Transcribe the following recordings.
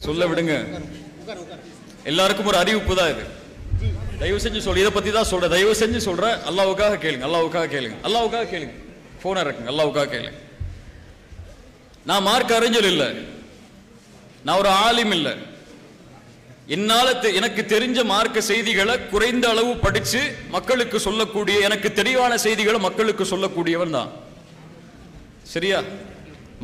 சொல்ல விடுங்க. எல்லாருக்கும் ஒரு அறிவிப்பு தான் இது. தயவு செஞ்சு சொல்லு இதை பத்தி தான் சொல்றேன் தயவு செஞ்சு சொல்றேன் அல்லாவுக்காக கேளுங்க அல்லாவுக்காக கேளுங்க அல்லாவுக்காக கேளுங்க. போன இருக்குங்க அல்லாவுக்காக கேளுங்க. நான் மார்க் அறிஞர் இல்ல. நான் ஒரு ஆலிம் இல்லை. என்னால தெ- எனக்கு தெரிஞ்ச மார்க்க செய்திகளை குறைந்த அளவு படிச்சு மக்களுக்கு சொல்லக்கூடிய எனக்கு தெளிவான செய்திகளை மக்களுக்கு சொல்லக்கூடியவன் தான். சரியா?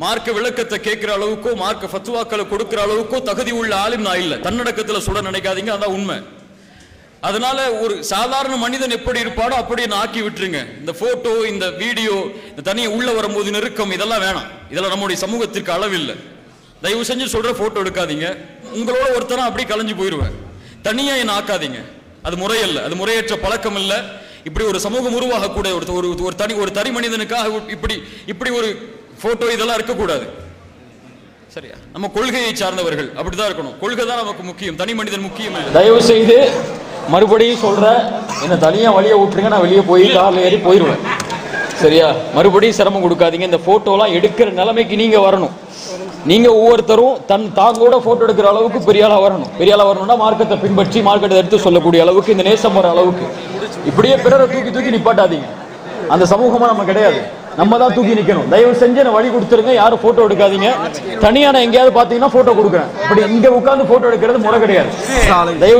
மார்க்க விளக்கத்தை கேட்கிற அளவுக்கோ மார்க்க ஃபத்துவாக்களை கொடுக்கிற அளவுக்கோ தகுதி உள்ள ஆளும் நான் இல்லை. தன்னடக்கத்தில் சுட நினைக்காதீங்க அதான் உண்மை. அதனால ஒரு சாதாரண மனிதன் எப்படி இருப்பாடோ அப்படியே நான் ஆக்கி விட்டுருங்க. இந்த போட்டோ இந்த வீடியோ இந்த தனியை உள்ள வரும்போது நெருக்கம் இதெல்லாம் வேணாம். இதெல்லாம் நம்முடைய சமூகத்திற்கு அளவில்லை. தயவு செஞ்சு சொல்ற போட்டோ எடுக்காதீங்க. உங்களோட ஒருத்தரம் அப்படியே கலைஞ்சு போயிடுவேன் தனியா என்ன ஆக்காதீங்க. அது முறையல்ல. அது முறையற்ற பழக்கம் இல்லை இப்படி ஒரு சமூகம் உருவாகக்கூடிய ஒரு ஒரு தனி ஒரு தனி மனிதனுக்காக இப்படி இப்படி ஒரு போட்டோ இதெல்லாம் இருக்கக்கூடாது. சரியா? நம்ம கொள்கையை சார்ந்தவர்கள் அப்படிதான் இருக்கணும். கொள்கை தான் நமக்கு முக்கியம். தனி மனிதன் முக்கியம். தயவு செய்து மறுபடியும் சொல்றேன் என்ன தனியா வழிய விட்டுருங்க நான் வெளியே போய் கார்ல ஏறி போயிருவேன். சரியா? மறுபடியும் சிரமம் கொடுக்காதீங்க. இந்த போட்டோலாம் எடுக்கிற நிலைமைக்கு நீங்க வரணும். நீங்க ஒவ்வொருத்தரும் தன் தாங்கோட போட்டோ எடுக்கிற அளவுக்கு பெரிய ஆளா வரணும். பெரிய ஆளா வரணும்னா மார்க்கத்தை பின்பற்றி மார்க்கெட்டை எடுத்து சொல்லக்கூடிய அளவுக்கு இந்த நேசம் வர அளவுக்கு. இப்படியே பிறரை தூக்கி தூக்கி நிப்பாட்டாதீங்க. அந்த சமூகமா நம்ம கிடையாது. நம்ம தான் தூக்கி நிக்கணும். தயவு செஞ்சு வழி கொடுத்துருங்க. யாரும் போட்டோ எடுக்காதீங்க. தனியா நான் எங்கேயாவது பாத்தீங்கன்னா போட்டோ கொடுக்குறேன். இப்படி இங்க உட்கார்ந்து போட்டோ எடுக்கிறது முறை கிடையாது. தயவு